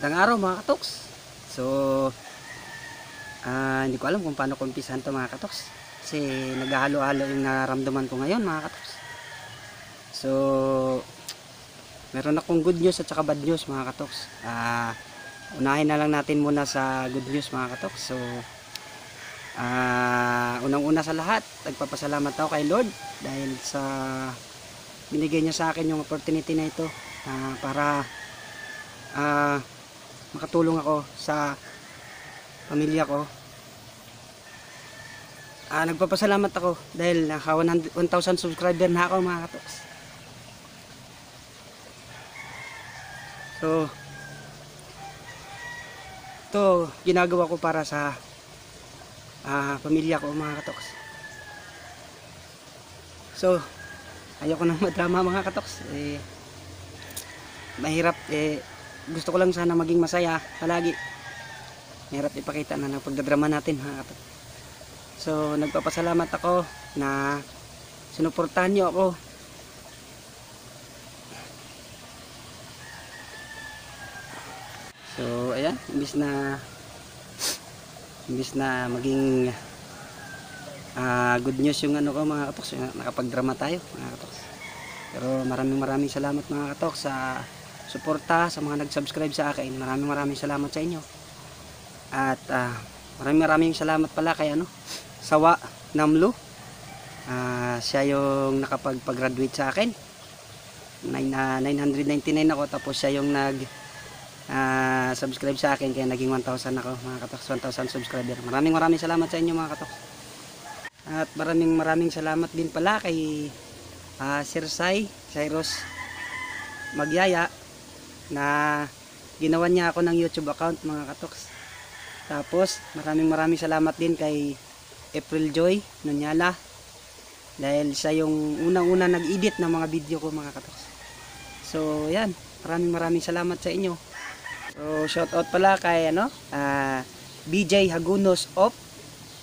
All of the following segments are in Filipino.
Magandang araw mga katoks. So, ah, hindi ko alam kung paano ko umpisahan to mga katoks. Kasi naghahalo-halo yung nararamdaman ko ngayon mga katoks. So, meron akong good news at saka bad news mga katoks. Ah, unahin na lang natin muna sa good news mga katoks. So, ah, unang-una sa lahat, nagpapasalamat ako kay Lord dahil sa binigay niya sa akin yung opportunity na ito ah, para ah, makatulong ako sa pamilya ko. Ah, nagpapasalamat ako dahil naka 100 1,000 subscriber na ako mga katoks. So, ito ginagawa ko para sa ah, pamilya ko mga katoks. So, ayoko nang madrama mga katoks. Eh, mahirap eh gusto ko lang sana maging masaya palagi. Mahirap ipakita na ng pagdadrama natin mga kapatid. So nagpapasalamat ako na sinuportahan niyo ako. So ayan imbis na imbis na maging ah, good news yung ano ko mga katoks nakapagdrama tayo mga katoks pero maraming maraming salamat mga katoks sa suporta sa mga nag-subscribe sa akin. Maraming maraming salamat sa inyo. At ah, maraming maraming salamat pala kay ano, Sawa Namlu. Ah, siya yung nakapagpag-graduate sa akin. Nine, ah, 999 ako tapos siya yung nag ah, subscribe sa akin kaya naging 1,000 ako mga katoks 1,000 subscriber. Maraming maraming salamat sa inyo mga katoks. At maraming maraming salamat din pala kay ah, Sir Sai, Cyrus Magyaya na ginawa niya ako ng YouTube account mga katoks. Tapos maraming maraming salamat din kay April Joy Nunyala dahil siya yung unang-una nag-edit ng mga video ko mga katoks. So yan, maraming maraming salamat sa inyo. So shout out pala kay ano, ah, BJ Hagunos Op.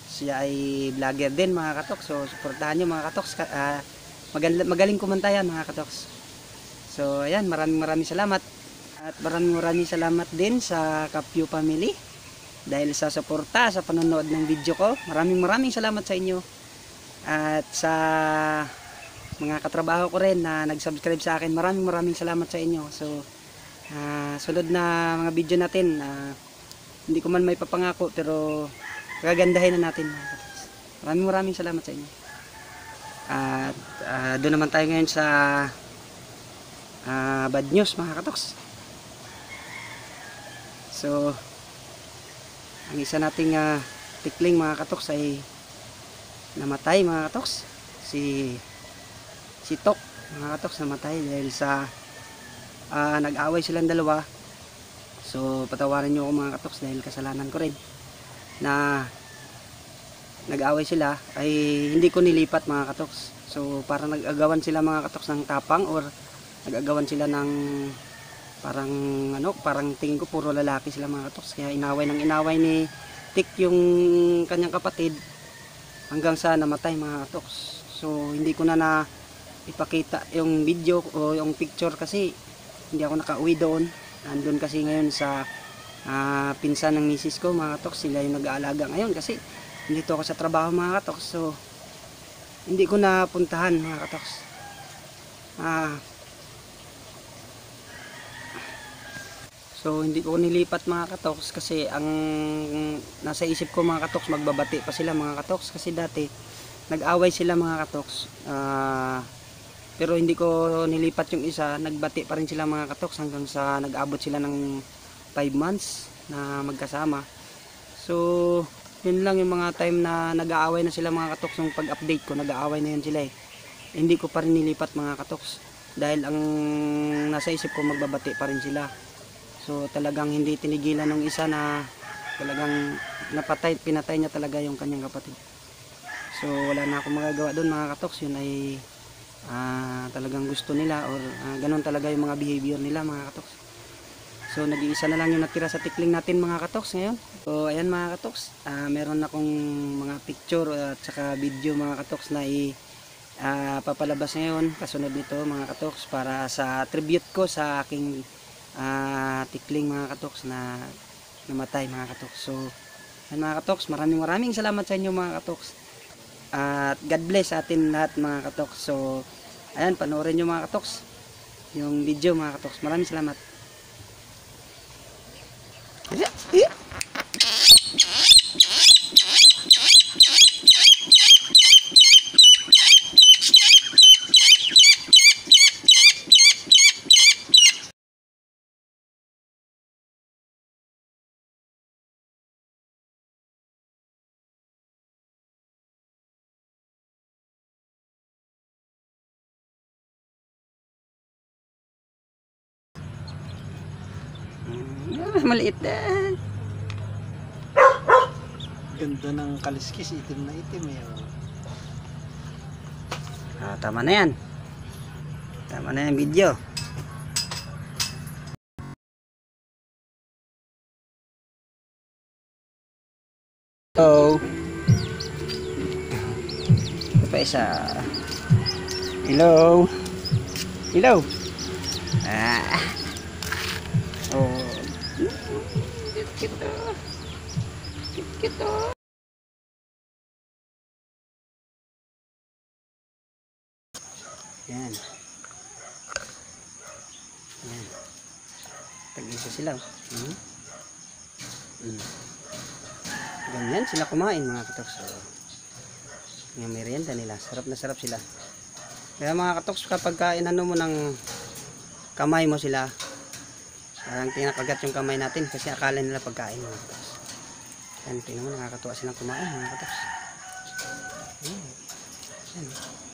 Siya ay vlogger din mga katoks. So suportahan niyo mga katoks. Ka- magaling, magaling kumanta yan mga katoks. So ayan, maraming maraming salamat. At maraming maraming salamat din sa Kapyo Family dahil sa suporta sa panonood ng video ko. Maraming maraming salamat sa inyo. At sa mga katrabaho ko rin na nag-subscribe sa akin, maraming maraming salamat sa inyo. So, ah, sunod na mga video natin, ah, hindi ko man may papangako pero gagandahin na natin. Maraming maraming salamat sa inyo. At ah, doon naman tayo ngayon sa ah, bad news mga katoks. So, ang isa nating ah, tikling mga katoks ay namatay mga katoks. Si si Tok mga katoks namatay dahil sa ah, nag-away silang dalawa. So, patawarin niyo ako mga katoks dahil kasalanan ko rin na nag-away sila ay hindi ko nilipat mga katoks. So, parang nag-agawan sila mga katoks ng tapang or nag-agawan sila ng parang ano, parang tingin ko puro lalaki sila mga katoks. Kaya inaway ng inaway ni Tik yung kanyang kapatid hanggang sa namatay mga katoks. So hindi ko na na ipakita yung video o yung picture kasi hindi ako nakauwi doon. Nandun kasi ngayon sa ah, pinsan ng misis ko mga katoks. Sila yung nag-aalaga ngayon kasi dito ako sa trabaho mga katoks. So hindi ko na puntahan mga katoks. Ah, So hindi ko nilipat mga katoks kasi ang nasa isip ko mga katoks magbabati pa sila mga katoks kasi dati nag-away sila mga katoks. Ah, pero hindi ko nilipat yung isa, nagbati pa rin sila mga katoks hanggang sa nag-abot sila ng 5 months na magkasama. So yun lang yung mga time na nag-aaway na sila mga katoks yung pag-update ko, nag-aaway na yun sila eh. Hindi ko pa rin nilipat mga katoks dahil ang nasa isip ko magbabati pa rin sila. So talagang hindi tinigilan ng isa na talagang napatay, pinatay niya talaga yung kanyang kapatid. So wala na akong magagawa doon mga katoks, yun ay ah, talagang gusto nila or ah, ganun talaga yung mga behavior nila mga katoks. So nag-iisa na lang yung natira sa tikling natin mga katoks ngayon. So ayan mga katoks, ah, meron akong mga picture at saka video mga katoks na i ah, papalabas ngayon kasunod nito mga katoks para sa tribute ko sa aking ah, tikling mga katoks na namatay mga katoks. So, yan mga katoks, maraming maraming salamat sa inyo mga katoks. At God bless sa atin lahat mga katoks. So, ayan, panoorin nyo mga katoks. Yung video mga katoks. Maraming salamat. Ah, maliit na. Ganda ng kaliskis, itim na itim eh. oh. Ah, tama na yan. Tama na yung video. Hello. Ito pa isa. Hello. Hello. Ah. Cute to. Cute to. Yan. Yan. Tag-isa sila. oh. Hmm? Hmm. Ganyan sila kumain mga katoks. So, yung merienda nila. Sarap na sarap sila. Kaya mga katoks kapag ka inano mo ng kamay mo sila, parang tinakagat yung kamay natin kasi akala nila pagkain mga katoks. Yan, tingnan mo nakakatuwa silang kumain mga katoks. Yan. Yan.